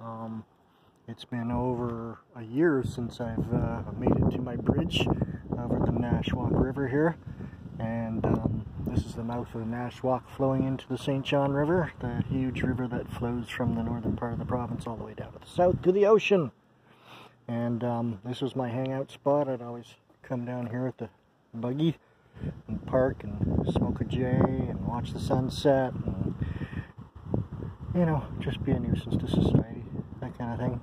Um, it's been over a year since I've uh, made it to my bridge over the Nashwaak River here. And um, this is the mouth of the Nashwaak flowing into the St. John River, the huge river that flows from the northern part of the province all the way down to the south to the ocean. And um, this was my hangout spot. I'd always come down here with the buggy and park and smoke a J and watch the sunset and, you know, just be a nuisance to society, that kind of thing.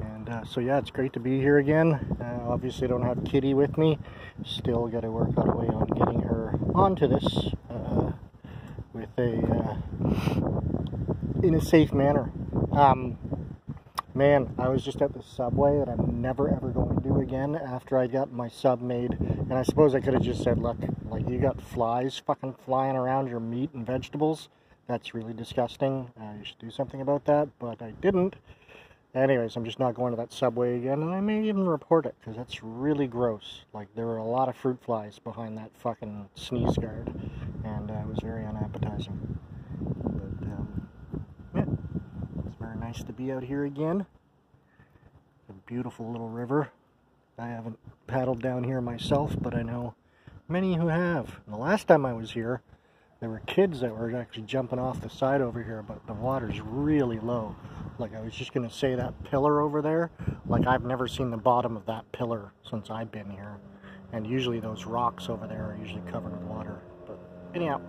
And uh, so yeah, it's great to be here again. Uh, obviously, I don't have Kitty with me. Still got to work out a way on getting her onto this uh, with a uh, in a safe manner. Um, man, I was just at the subway that I'm never ever going to do again after I got my sub made. And I suppose I could have just said, look, like you got flies fucking flying around your meat and vegetables. That's really disgusting. Uh, you should do something about that, but I didn't. Anyways, I'm just not going to that subway again, and I may even report it, because that's really gross. Like, there were a lot of fruit flies behind that fucking sneeze guard, and uh, it was very unappetizing. But, um, yeah, it's very nice to be out here again. A beautiful little river. I haven't paddled down here myself, but I know many who have. And the last time I was here, there were kids that were actually jumping off the side over here, but the water's really low. Like I was just to say that pillar over there, like I've never seen the bottom of that pillar since I've been here. And usually those rocks over there are usually covered with water. But anyhow,